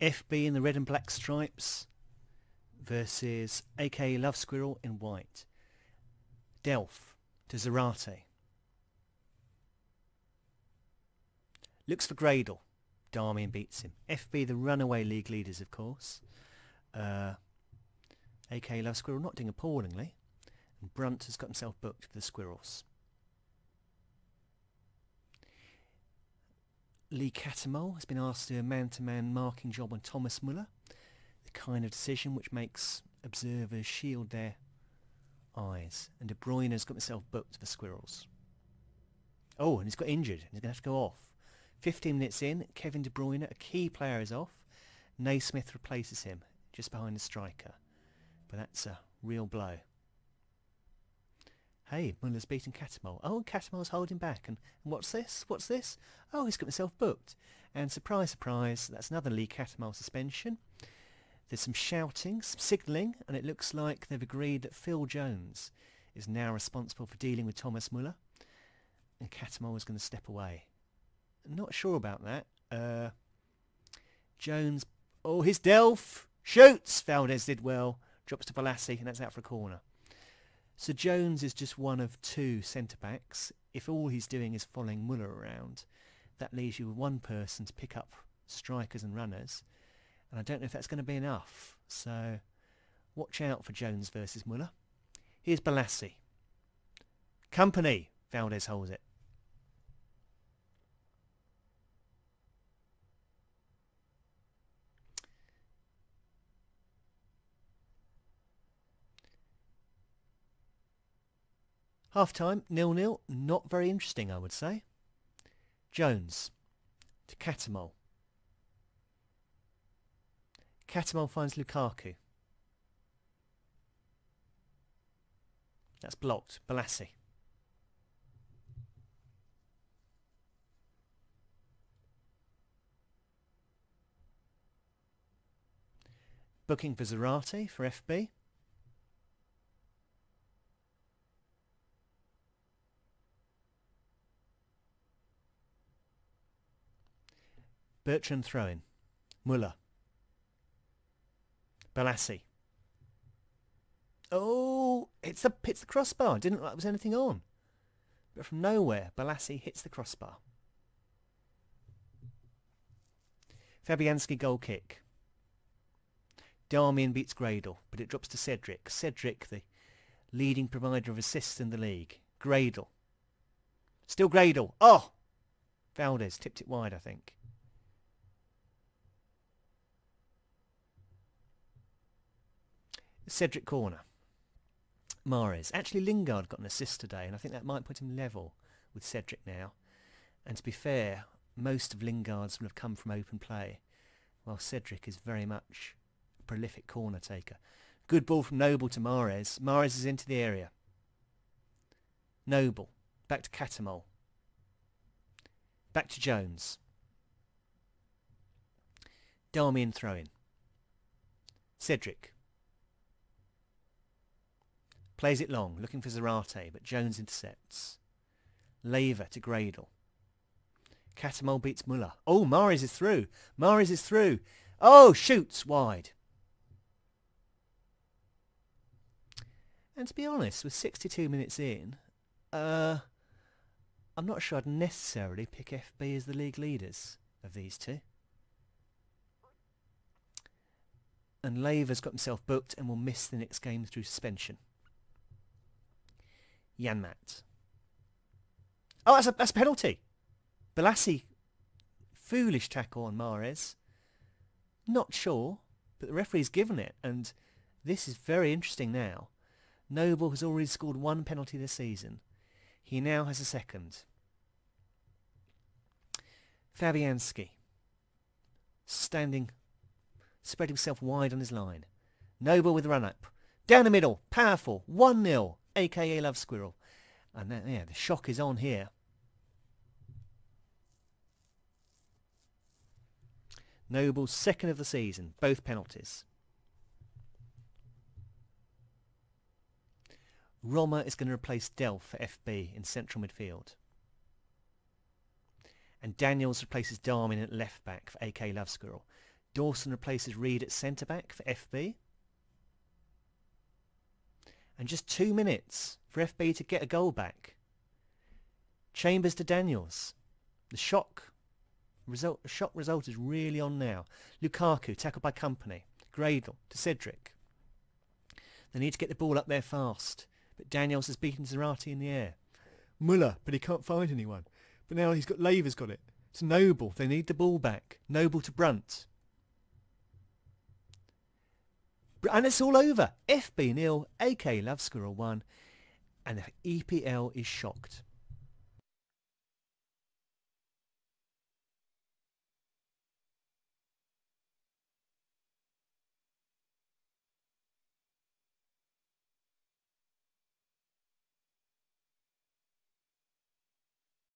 FB in the red and black stripes versus AKA Love Squirrel in white. Delph to Zarate. Looks for Gradel. Darmian beats him. FB the runaway league leaders of course. Uh, Love Squirrel not doing appallingly. And Brunt has got himself booked for the Squirrels. Lee Cattermole has been asked to do a man-to-man marking job on Thomas Muller, the kind of decision which makes observers shield their eyes. And De Bruyne has got himself booked for Squirrels. Oh, and he's got injured. He's going to have to go off. 15 minutes in, Kevin De Bruyne, a key player, is off. Naismith replaces him, just behind the striker. But that's a real blow. Hey, Muller's beaten Cattermole. Oh, and Cattermole's holding back. And, and what's this? What's this? Oh, he's got himself booked. And surprise, surprise, that's another Lee Cattermole suspension. There's some shouting, some signalling, and it looks like they've agreed that Phil Jones is now responsible for dealing with Thomas Muller. And Cattermole is going to step away. Not sure about that. Uh, Jones, oh, his Delph shoots. Valdés did well. Drops to Balassi, and that's out for a corner. So Jones is just one of two centre-backs. If all he's doing is following Muller around, that leaves you with one person to pick up strikers and runners. And I don't know if that's going to be enough. So watch out for Jones versus Muller. Here's Balassi. Kompany. Valdés holds it. Half time, nil-nil. Not very interesting, I would say. Jones to Cattermole. Cattermole finds Lukaku. That's blocked. Balassi. Booking for Zarate for FB. Bertrand throwing. Muller. Balassi. Oh, it's the hits the crossbar. Didn't look like there was anything on. But from nowhere, Balassi hits the crossbar. Fabianski goal kick. Darmian beats Gradel, but it drops to Cedric. Cedric, the leading provider of assists in the league. Gradel. Still Gradel. Oh! Valdés tipped it wide, I think. Cedric corner. Mahrez. Actually, Lingard got an assist today, and I think that might put him level with Cedric now. And to be fair, most of Lingard's will have come from open play, while Cedric is very much a prolific corner taker. Good ball from Noble to Mahrez. Mahrez is into the area. Noble. Back to Cattermole. Back to Jones. Darmian throw-in. Cedric. Plays it long, looking for Zarate, but Jones intercepts. Laver to Gradel. Cattermole beats Muller. Oh, Mahrez is through. Mahrez is through. Oh, shoots wide. And to be honest, with 62 minutes in, uh, I'm not sure I'd necessarily pick FB as the league leaders of these two. And Laver's got himself booked and will miss the next game through suspension. Janmaat. Oh, that's a, that's a penalty. Balassi, foolish tackle on Mahrez. Not sure, but the referee's given it, and this is very interesting now. Noble has already scored one penalty this season. He now has a second. Fabianski, standing, spread himself wide on his line. Noble with the run-up. Down the middle, powerful, 1-0 aka Love Squirrel. And then, yeah, the shock is on here. Noble's second of the season, both penalties. Roma is going to replace Delph for FB in central midfield. And Daniels replaces Darmian at left back for AK Love Squirrel. Dawson replaces Reed at centre-back for FB. And just two minutes for FB to get a goal back. Chambers to Daniels. The shock result, the shock result is really on now. Lukaku tackled by Kompany. Gradel to Cedric. They need to get the ball up there fast. But Daniels has beaten Zarate in the air. Muller, but he can't find anyone. But now he's got Laver's got it. It's Noble. They need the ball back. Noble to Brunt. And it's all over. FB nil, AK Love Squirrel 1. And the EPL is shocked.